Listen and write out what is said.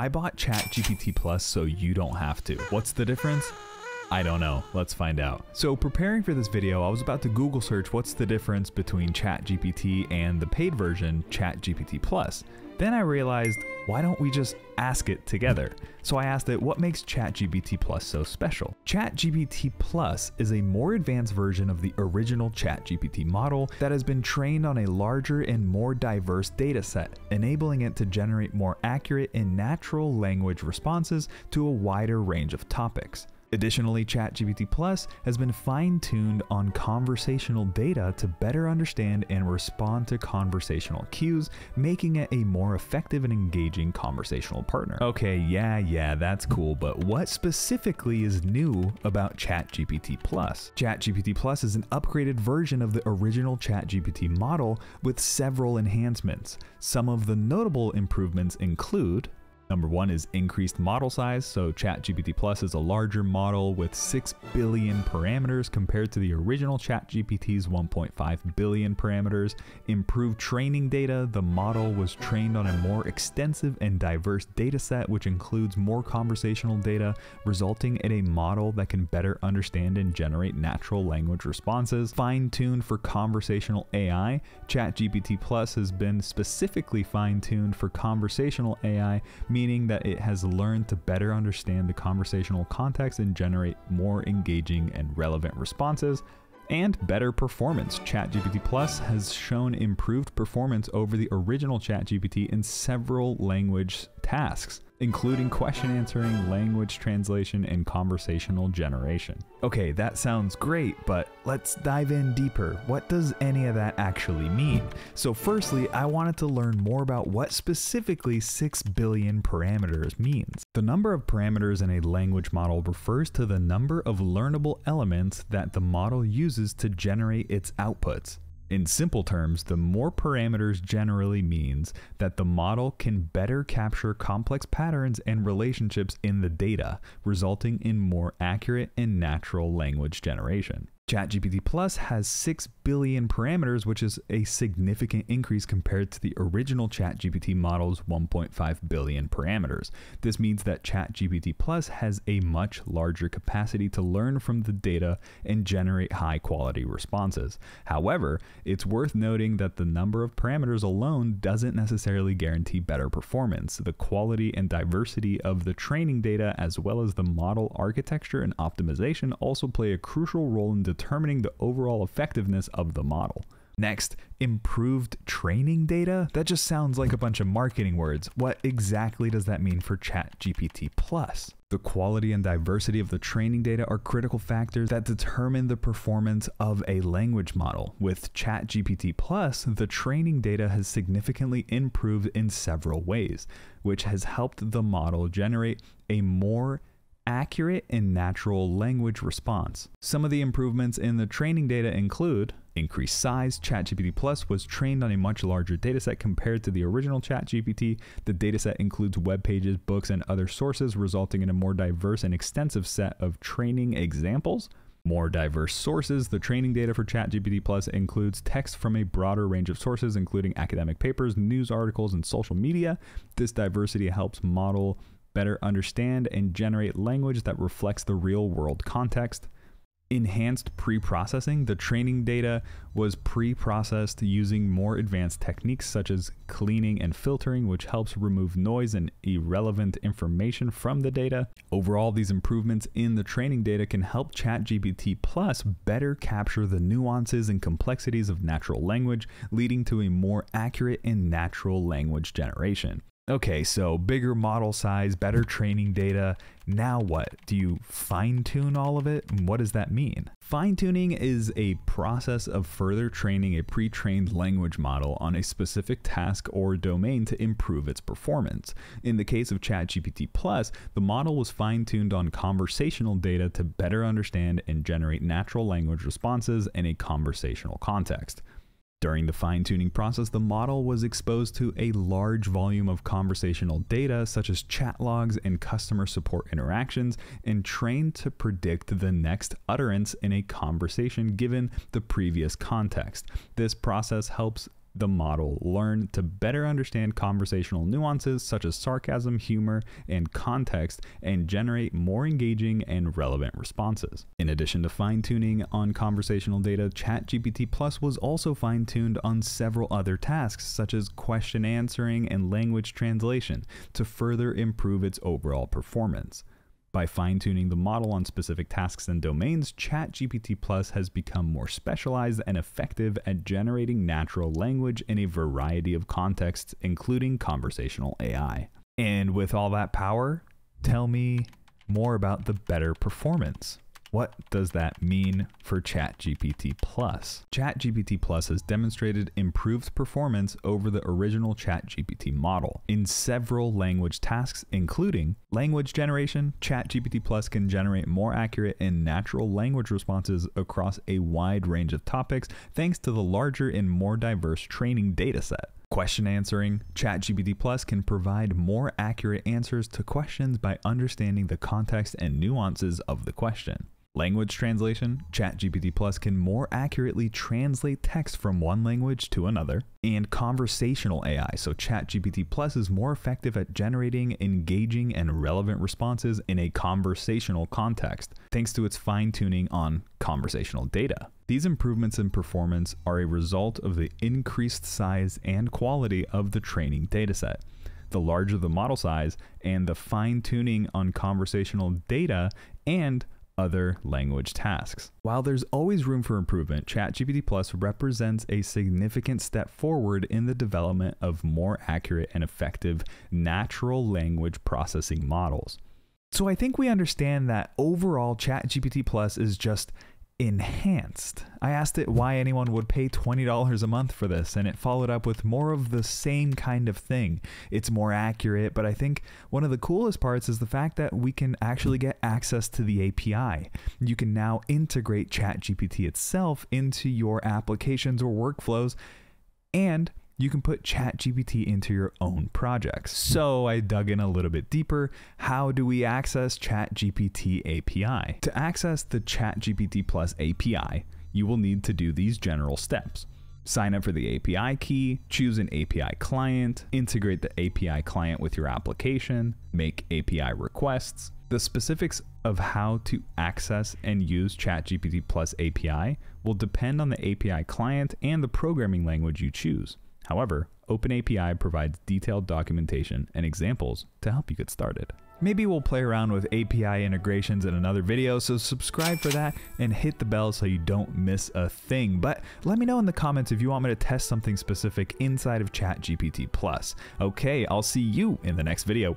I bought ChatGPT Plus so you don't have to. What's the difference? I don't know. Let's find out. So preparing for this video, I was about to Google search what's the difference between ChatGPT and the paid version, ChatGPT Plus. Then I realized, why don't we just ask it together? So I asked it, what makes ChatGPT Plus so special? ChatGPT Plus is a more advanced version of the original ChatGPT model that has been trained on a larger and more diverse dataset, enabling it to generate more accurate and natural language responses to a wider range of topics. Additionally, ChatGPT Plus has been fine-tuned on conversational data to better understand and respond to conversational cues, making it a more effective and engaging conversational partner. Okay, yeah, yeah, that's cool, but what specifically is new about ChatGPT Plus? ChatGPT Plus is an upgraded version of the original ChatGPT model with several enhancements. Some of the notable improvements include Number one is increased model size. So ChatGPT Plus is a larger model with 6 billion parameters compared to the original ChatGPT's 1.5 billion parameters. Improved training data. The model was trained on a more extensive and diverse data set, which includes more conversational data, resulting in a model that can better understand and generate natural language responses. Fine tuned for conversational AI, ChatGPT Plus has been specifically fine tuned for conversational AI, meaning that it has learned to better understand the conversational context and generate more engaging and relevant responses and better performance. ChatGPT Plus has shown improved performance over the original ChatGPT in several language tasks including question answering, language translation, and conversational generation. Okay, that sounds great, but let's dive in deeper. What does any of that actually mean? So, firstly, I wanted to learn more about what specifically 6 billion parameters means. The number of parameters in a language model refers to the number of learnable elements that the model uses to generate its outputs. In simple terms, the more parameters generally means that the model can better capture complex patterns and relationships in the data, resulting in more accurate and natural language generation. ChatGPT Plus has 6 billion parameters, which is a significant increase compared to the original ChatGPT model's 1.5 billion parameters. This means that ChatGPT Plus has a much larger capacity to learn from the data and generate high quality responses. However, it's worth noting that the number of parameters alone doesn't necessarily guarantee better performance. The quality and diversity of the training data, as well as the model architecture and optimization, also play a crucial role in determining determining the overall effectiveness of the model. Next, improved training data? That just sounds like a bunch of marketing words. What exactly does that mean for ChatGPT Plus? The quality and diversity of the training data are critical factors that determine the performance of a language model. With ChatGPT Plus, the training data has significantly improved in several ways, which has helped the model generate a more accurate and natural language response. Some of the improvements in the training data include increased size. ChatGPT Plus was trained on a much larger dataset compared to the original ChatGPT. The dataset includes web pages, books, and other sources, resulting in a more diverse and extensive set of training examples. More diverse sources. The training data for ChatGPT Plus includes text from a broader range of sources, including academic papers, news articles, and social media. This diversity helps model better understand and generate language that reflects the real world context. Enhanced pre processing. The training data was pre processed using more advanced techniques such as cleaning and filtering, which helps remove noise and irrelevant information from the data. Overall, these improvements in the training data can help ChatGPT Plus better capture the nuances and complexities of natural language, leading to a more accurate and natural language generation. Okay, so bigger model size, better training data. Now what? Do you fine tune all of it? What does that mean? Fine tuning is a process of further training a pre trained language model on a specific task or domain to improve its performance. In the case of ChatGPT Plus, the model was fine tuned on conversational data to better understand and generate natural language responses in a conversational context. During the fine tuning process, the model was exposed to a large volume of conversational data, such as chat logs and customer support interactions, and trained to predict the next utterance in a conversation given the previous context. This process helps the model learn to better understand conversational nuances such as sarcasm, humor, and context and generate more engaging and relevant responses. In addition to fine tuning on conversational data, ChatGPT Plus was also fine tuned on several other tasks such as question answering and language translation to further improve its overall performance. By fine tuning the model on specific tasks and domains, ChatGPT Plus has become more specialized and effective at generating natural language in a variety of contexts, including conversational AI. And with all that power, tell me more about the better performance. What does that mean for ChatGPT Plus? ChatGPT Plus has demonstrated improved performance over the original ChatGPT model in several language tasks, including language generation. ChatGPT Plus can generate more accurate and natural language responses across a wide range of topics thanks to the larger and more diverse training dataset. Question answering ChatGPT Plus can provide more accurate answers to questions by understanding the context and nuances of the question. Language translation ChatGPT Plus can more accurately translate text from one language to another. And conversational AI, so ChatGPT Plus is more effective at generating engaging and relevant responses in a conversational context, thanks to its fine tuning on conversational data. These improvements in performance are a result of the increased size and quality of the training dataset the larger the model size and the fine tuning on conversational data and other language tasks. While there's always room for improvement, ChatGPT Plus represents a significant step forward in the development of more accurate and effective natural language processing models. So I think we understand that overall ChatGPT Plus is just enhanced. I asked it why anyone would pay $20 a month for this, and it followed up with more of the same kind of thing. It's more accurate, but I think one of the coolest parts is the fact that we can actually get access to the API. You can now integrate ChatGPT itself into your applications or workflows, and you can put ChatGPT into your own projects. So I dug in a little bit deeper. How do we access ChatGPT API? To access the ChatGPT Plus API, you will need to do these general steps. Sign up for the API key, choose an API client, integrate the API client with your application, make API requests. The specifics of how to access and use ChatGPT Plus API will depend on the API client and the programming language you choose. However, OpenAPI provides detailed documentation and examples to help you get started. Maybe we'll play around with API integrations in another video, so subscribe for that and hit the bell so you don't miss a thing. But let me know in the comments if you want me to test something specific inside of ChatGPT Plus. Okay, I'll see you in the next video.